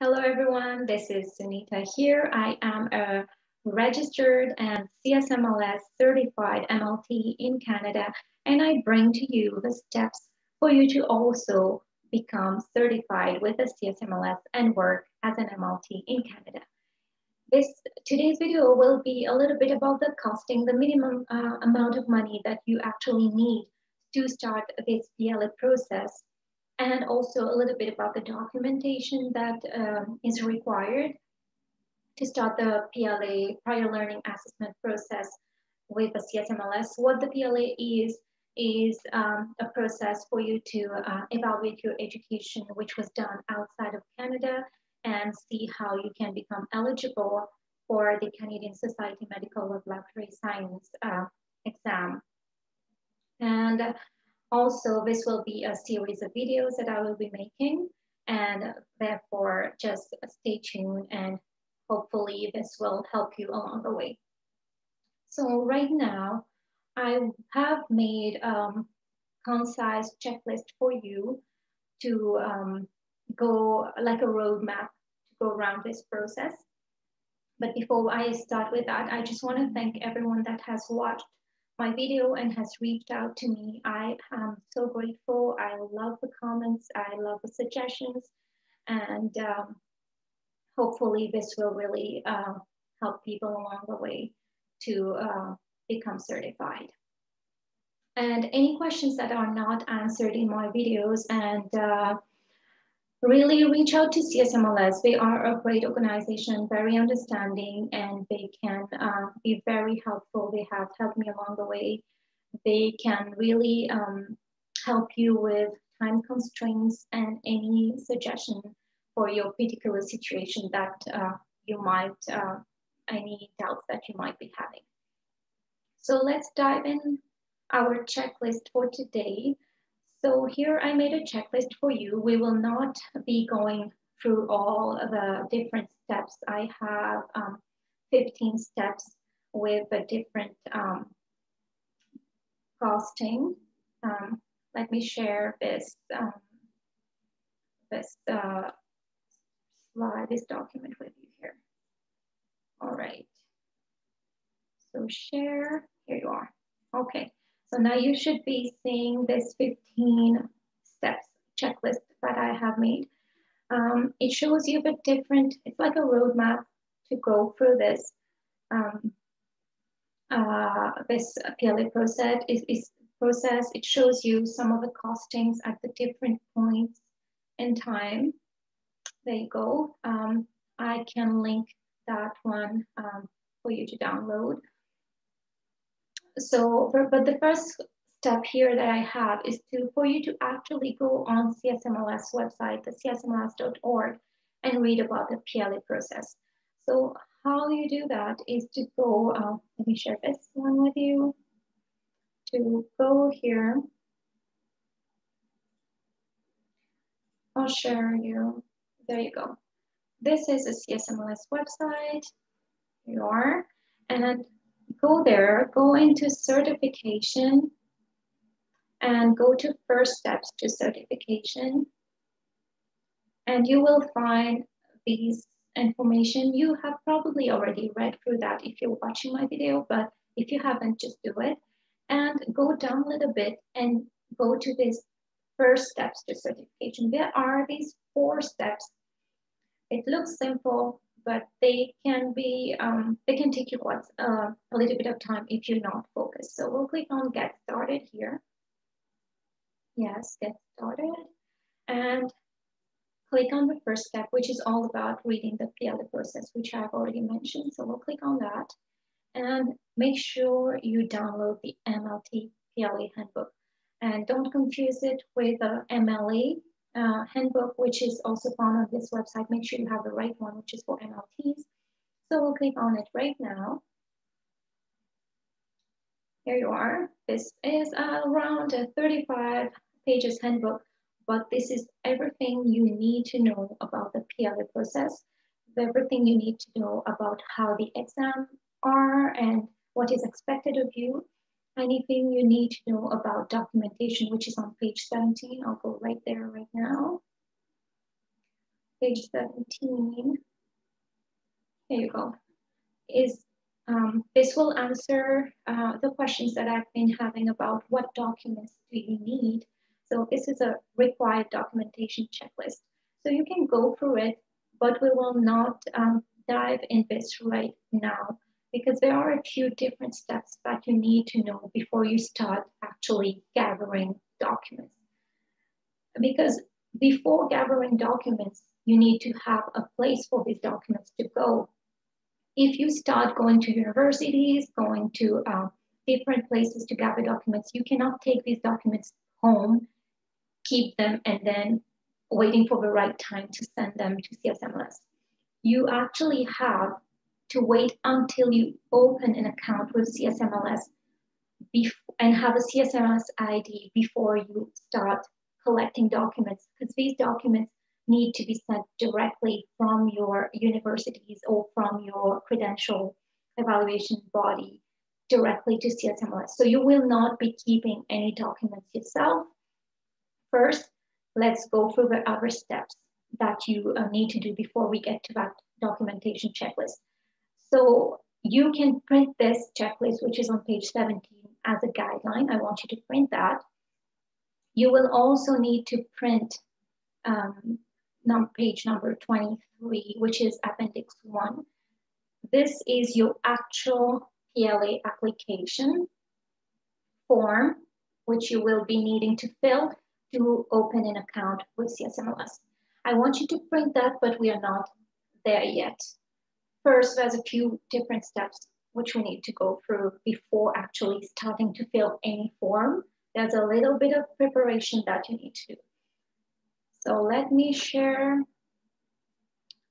Hello, everyone. This is Sunita here. I am a registered and CSMLS certified MLT in Canada, and I bring to you the steps for you to also become certified with the CSMLS and work as an MLT in Canada. This today's video will be a little bit about the costing, the minimum uh, amount of money that you actually need to start this PLA process and also a little bit about the documentation that um, is required to start the PLA prior learning assessment process with the CSMLS. What the PLA is, is um, a process for you to uh, evaluate your education, which was done outside of Canada, and see how you can become eligible for the Canadian Society Medical Laboratory Science uh, exam. And also, this will be a series of videos that I will be making and therefore just stay tuned and hopefully this will help you along the way. So right now, I have made um, concise checklist for you to um, go like a roadmap to go around this process. But before I start with that, I just want to thank everyone that has watched my video and has reached out to me. I am so grateful. I love the comments. I love the suggestions. And um, hopefully this will really uh, help people along the way to uh, become certified. And any questions that are not answered in my videos and uh, really reach out to CSMLS. They are a great organization, very understanding, and they can uh, be very helpful. They have helped me along the way. They can really um, help you with time constraints and any suggestion for your particular situation that uh, you might, uh, any doubts that you might be having. So let's dive in our checklist for today. So here I made a checklist for you. We will not be going through all the different steps. I have um, 15 steps with a different um, costing. Um, let me share this, um, this uh, slide, this document with you here. All right. So share, here you are. Okay. So now you should be seeing this 15 steps checklist that I have made. Um, it shows you a bit different. It's like a roadmap to go through this. Um, uh, this PLA process is, is process. It shows you some of the costings at the different points in time. There you go. Um, I can link that one um, for you to download so, but the first step here that I have is to for you to actually go on CSMLS website, the csmls.org, and read about the PLA process. So how you do that is to go, uh, let me share this one with you, to go here. I'll share you, there you go. This is a CSMLS website, you are, and go there, go into certification and go to first steps to certification. And you will find these information. You have probably already read through that if you're watching my video, but if you haven't, just do it. And go down a little bit and go to this first steps to certification. There are these four steps. It looks simple, but they can be, um, they can take you what, uh, a little bit of time if you're not focused. So we'll click on get started here. Yes, get started. And click on the first step, which is all about reading the PLA process, which I've already mentioned. So we'll click on that and make sure you download the MLT PLA handbook. And don't confuse it with the MLA uh, handbook, which is also found on this website. Make sure you have the right one, which is for MLTs. So we'll click on it right now. Here you are. This is around a 35 pages handbook, but this is everything you need to know about the PLA process, everything you need to know about how the exams are and what is expected of you, anything you need to know about documentation, which is on page 17. I'll go right there right now. page 17, here you go, is um, this will answer uh, the questions that I've been having about what documents do you need. So this is a required documentation checklist. So you can go through it, but we will not um, dive in this right now because there are a few different steps that you need to know before you start actually gathering documents. Because before gathering documents, you need to have a place for these documents to go if you start going to universities, going to uh, different places to gather documents, you cannot take these documents home, keep them, and then waiting for the right time to send them to CSMLS. You actually have to wait until you open an account with CSMLS and have a CSMLS ID before you start collecting documents because these documents need to be sent directly from your universities or from your credential evaluation body directly to CSMLS. So you will not be keeping any documents yourself. First, let's go through the other steps that you uh, need to do before we get to that documentation checklist. So you can print this checklist, which is on page 17 as a guideline. I want you to print that. You will also need to print um, num page number 23, which is Appendix 1. This is your actual PLA application form, which you will be needing to fill to open an account with CSMLS. I want you to print that, but we are not there yet. First, there's a few different steps which we need to go through before actually starting to fill any form. There's a little bit of preparation that you need to do. So let me share,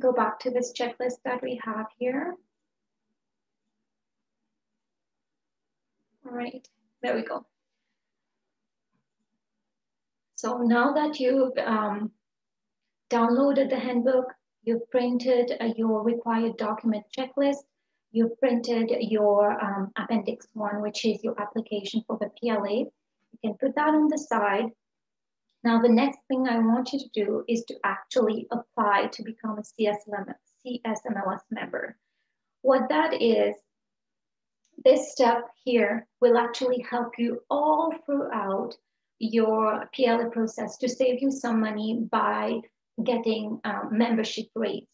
go back to this checklist that we have here. All right, there we go. So now that you've um, downloaded the handbook, you've printed uh, your required document checklist, you've printed your um, appendix one, which is your application for the PLA. You can put that on the side now, the next thing I want you to do is to actually apply to become a CSM, CSMLS member. What that is, this step here will actually help you all throughout your PLA process to save you some money by getting um, membership rates.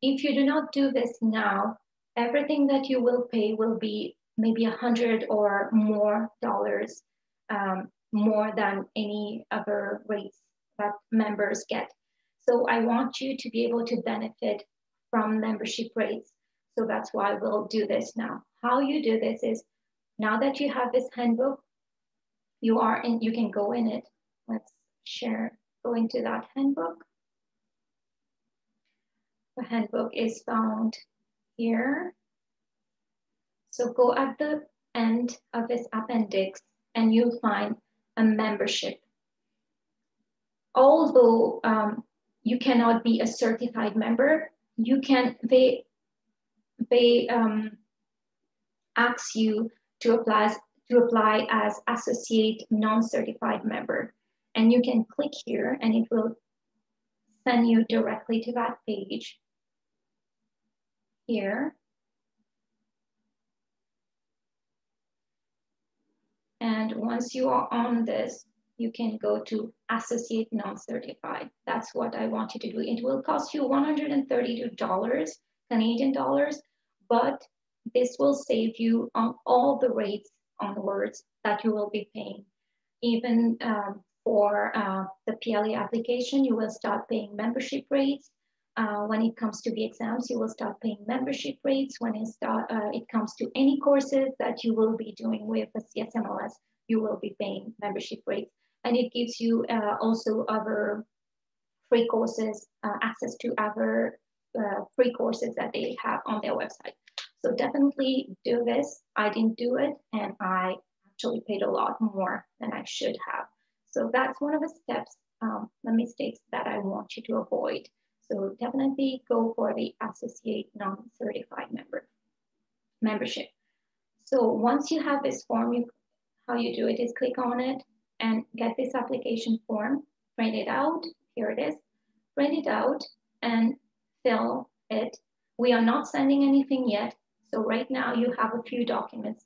If you do not do this now, everything that you will pay will be maybe a hundred or more dollars um, more than any other rates that members get. So I want you to be able to benefit from membership rates. So that's why we'll do this now. How you do this is now that you have this handbook, you are in, you can go in it. Let's share, go into that handbook. The handbook is found here. So go at the end of this appendix and you'll find a membership. Although um, you cannot be a certified member, you can, they, they um, ask you to apply, to apply as associate non-certified member. And you can click here and it will send you directly to that page here. And once you are on this, you can go to associate non-certified. That's what I want you to do. It will cost you $132 Canadian dollars, but this will save you on all the rates onwards that you will be paying. Even um, for uh, the PLA application, you will start paying membership rates uh, when it comes to the exams, you will start paying membership rates. When it, start, uh, it comes to any courses that you will be doing with the CSMLS, you will be paying membership rates. And it gives you uh, also other free courses, uh, access to other uh, free courses that they have on their website. So definitely do this. I didn't do it and I actually paid a lot more than I should have. So that's one of the steps, um, the mistakes that I want you to avoid. So definitely go for the associate non-certified member membership. So once you have this form, you, how you do it is click on it and get this application form, print it out. Here it is. Print it out and fill it. We are not sending anything yet. So right now you have a few documents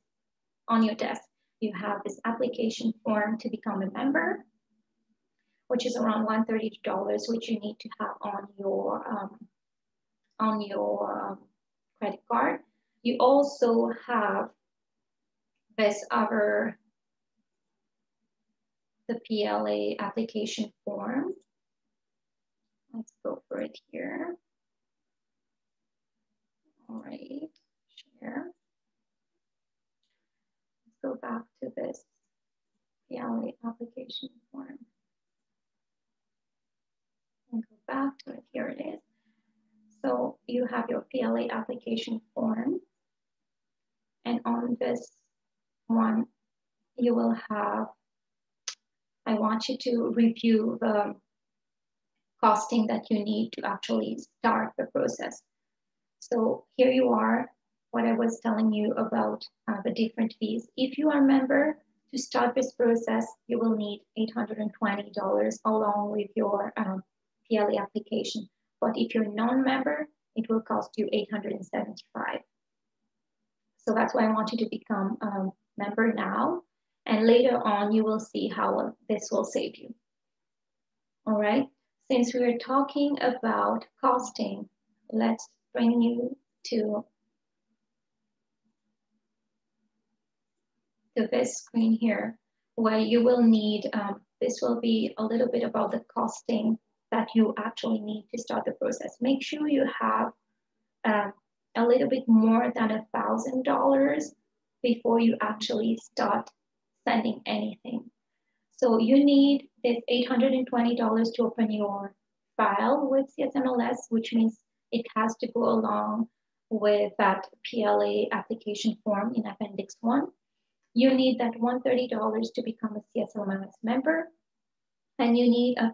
on your desk. You have this application form to become a member, which is around $130, which you need to have on your um, on your um, credit card. You also have this other the PLA application form. Let's go for it here. All right, share. Let's go back to this PLA application form. To here it is. So you have your PLA application form. And on this one, you will have, I want you to review the costing that you need to actually start the process. So here you are, what I was telling you about uh, the different fees. If you are a member, to start this process, you will need $820 along with your um, PLA application. But if you're a non-member, it will cost you 875. So that's why I want you to become a member now. And later on, you will see how this will save you. All right. Since we are talking about costing, let's bring you to, to this screen here, where you will need, um, this will be a little bit about the costing that you actually need to start the process. Make sure you have uh, a little bit more than a thousand dollars before you actually start sending anything. So you need this $820 to open your file with CSMLS, which means it has to go along with that PLA application form in Appendix 1. You need that $130 to become a CSMLS member, and you need a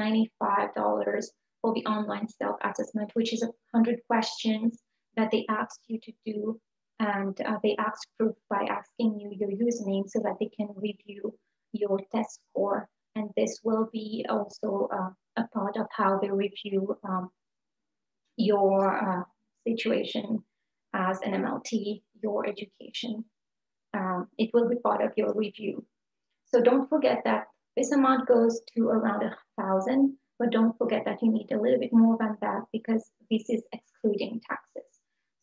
$59.95 for the online self-assessment, which is 100 questions that they ask you to do, and uh, they ask proof by asking you your username so that they can review your test score. And this will be also uh, a part of how they review um, your uh, situation as an MLT, your education. Um, it will be part of your review. So don't forget that this amount goes to around a thousand, but don't forget that you need a little bit more than that because this is excluding taxes.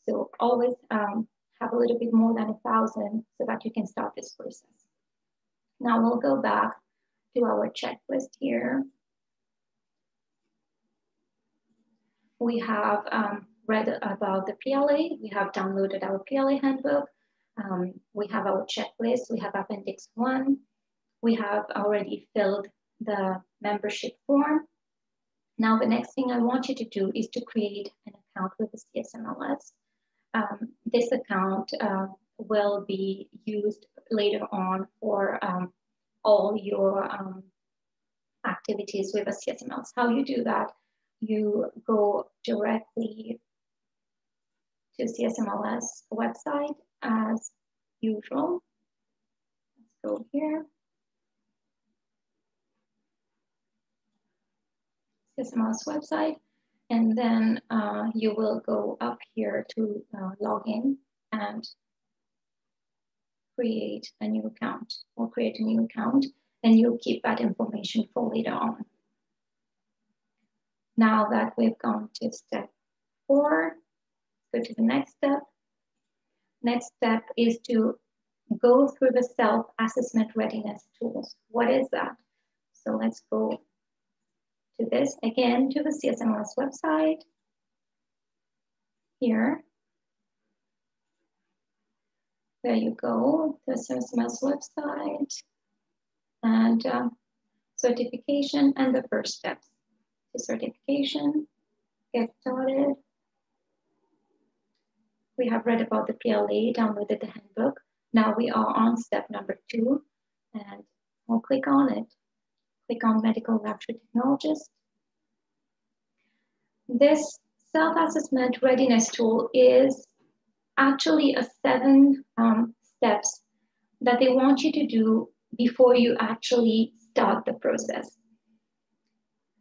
So always um, have a little bit more than a thousand so that you can start this process. Now we'll go back to our checklist here. We have um, read about the PLA. We have downloaded our PLA handbook. Um, we have our checklist. We have Appendix 1. We have already filled the membership form. Now, the next thing I want you to do is to create an account with the CSMLS. Um, this account uh, will be used later on for um, all your um, activities with a CSMLS. How you do that, you go directly to CSMLS website as usual. Let's go here. CSMLS website, and then uh, you will go up here to uh, log in and create a new account or create a new account and you'll keep that information for later on. Now that we've gone to step four, go to the next step. Next step is to go through the self-assessment readiness tools. What is that? So let's go to this again to the CSMLS website. Here, there you go, the CSMLS website and uh, certification and the first steps. The certification, get started. We have read about the PLA, downloaded the handbook. Now we are on step number two and we'll click on it. Click on medical laboratory technologist. This self-assessment readiness tool is actually a seven um, steps that they want you to do before you actually start the process.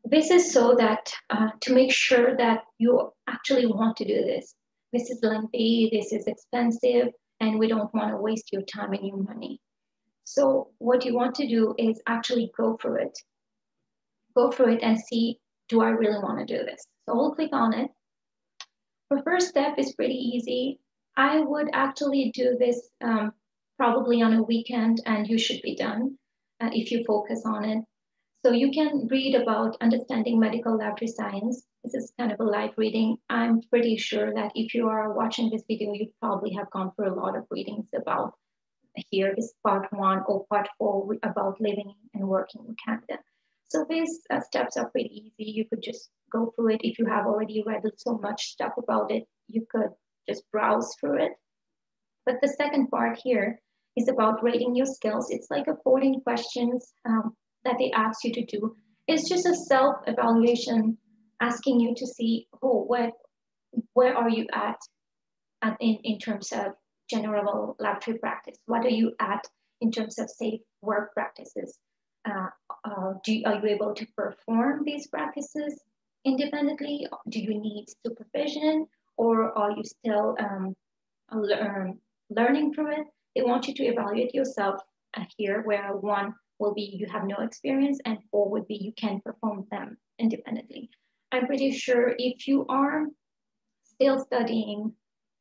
this is so that uh, to make sure that you actually want to do this. This is lengthy, this is expensive, and we don't want to waste your time and your money. So what you want to do is actually go through it. Go through it and see, do I really want to do this? So we'll click on it. The first step is pretty easy. I would actually do this um, probably on a weekend and you should be done uh, if you focus on it. So you can read about understanding medical laboratory science. This is kind of a live reading. I'm pretty sure that if you are watching this video, you probably have gone through a lot of readings about here is part one or part four about living and working in Canada. So these uh, steps are pretty easy. You could just go through it. If you have already read so much stuff about it, you could just browse through it. But the second part here is about rating your skills. It's like a 14 questions um, that they ask you to do. It's just a self-evaluation asking you to see, oh, where, where are you at, in, in terms of general laboratory practice? What are you at in terms of safe work practices? Uh, uh, do, are you able to perform these practices independently? Do you need supervision or are you still um, learn, learning from it? They want you to evaluate yourself here where one will be you have no experience and four would be you can perform them independently. I'm pretty sure if you are still studying,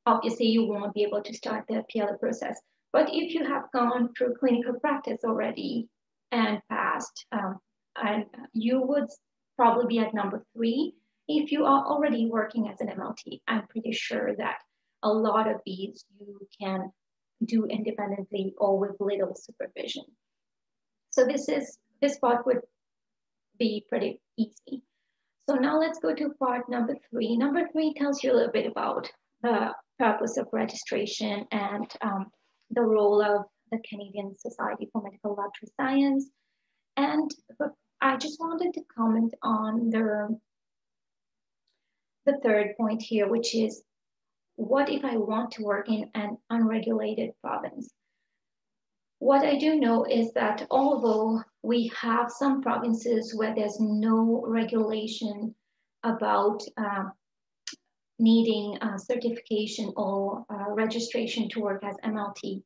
obviously you won't be able to start the PLA process. But if you have gone through clinical practice already and passed, um, and you would probably be at number three. If you are already working as an MLT, I'm pretty sure that a lot of these you can do independently or with little supervision. So this is this part would be pretty easy. So now let's go to part number three. Number three tells you a little bit about the purpose of registration and um, the role of the Canadian Society for Medical Laboratory Science. And I just wanted to comment on the, the third point here, which is what if I want to work in an unregulated province? What I do know is that although we have some provinces where there's no regulation about uh, needing certification or uh, registration to work as MLT,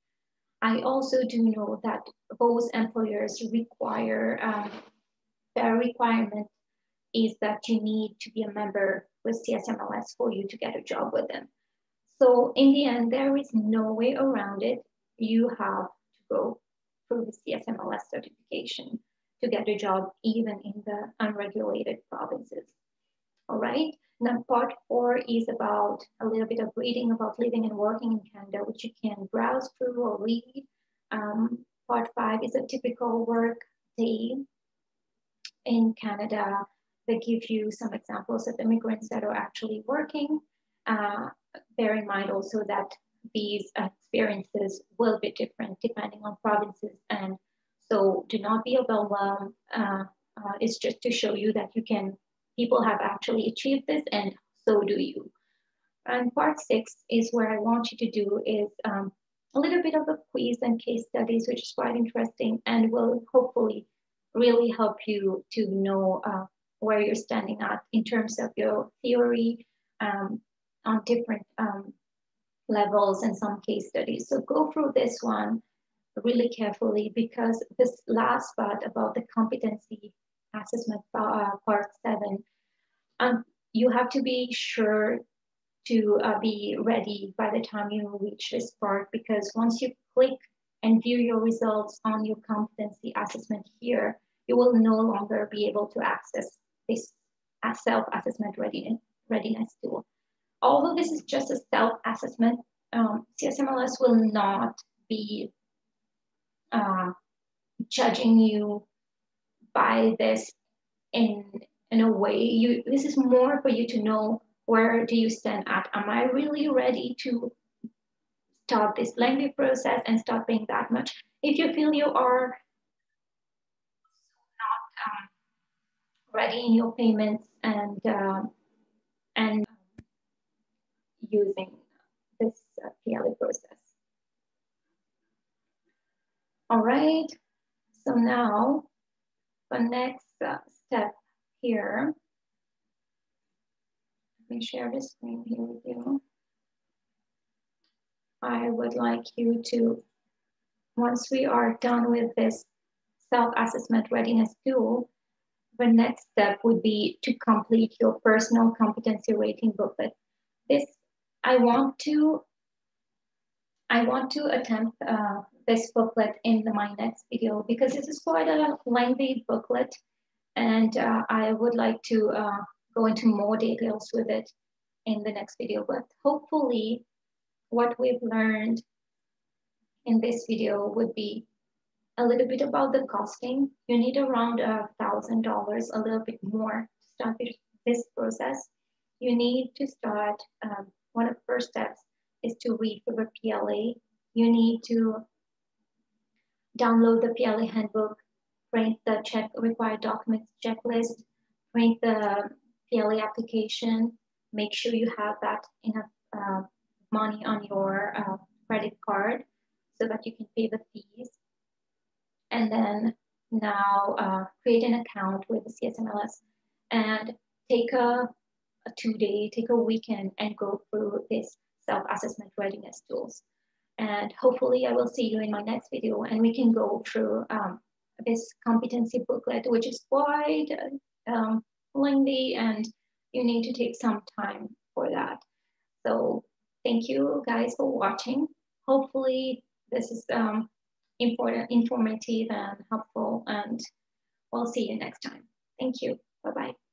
I also do know that those employers require um, the requirement is that you need to be a member with CSMLS for you to get a job with them. So in the end, there is no way around it. You have to go through the CSMLS certification to get a job even in the unregulated provinces. All right, now part four is about a little bit of reading about living and working in Canada, which you can browse through or read. Um, part five is a typical work day in Canada that give you some examples of immigrants that are actually working. Uh, bear in mind also that these experiences will be different depending on provinces. And so do not be overwhelmed. Uh, uh, it's just to show you that you can, people have actually achieved this and so do you. And part six is where I want you to do is um, a little bit of a quiz and case studies, which is quite interesting and will hopefully really help you to know uh, where you're standing at in terms of your theory um, on different um, levels and some case studies. So go through this one really carefully because this last part about the competency assessment uh, part seven, um, you have to be sure to uh, be ready by the time you reach this part because once you click and view your results on your competency assessment here, you will no longer be able to access this self-assessment readiness, readiness tool. Although this is just a self-assessment, um, CSMLS will not be uh, judging you by this in, in a way. You, this is more for you to know where do you stand at. Am I really ready to start this lengthy process and start paying that much? If you feel you are not um, ready in your payments and uh, and using this uh, PLA process. All right, so now the next uh, step here. Let me share the screen here with you. I would like you to, once we are done with this self-assessment readiness tool, the next step would be to complete your personal competency rating booklet. This, I want to, I want to attempt uh, this booklet in the, my next video because this is quite a lengthy booklet and uh, I would like to uh, go into more details with it in the next video, but hopefully what we've learned in this video would be a little bit about the costing. You need around a thousand dollars, a little bit more to start this process. You need to start, um, one of the first steps is to read through the PLA. You need to download the PLA handbook, print the check required documents checklist, print the PLA application, make sure you have that enough uh, money on your uh, credit card so that you can pay the fees. And then now uh, create an account with the CSMLS and take a, a two day, take a weekend and go through this self-assessment readiness tools. And hopefully I will see you in my next video and we can go through um, this competency booklet, which is quite um, lengthy and you need to take some time for that. So thank you guys for watching. Hopefully this is um, important, informative and helpful and we'll see you next time. Thank you. Bye-bye.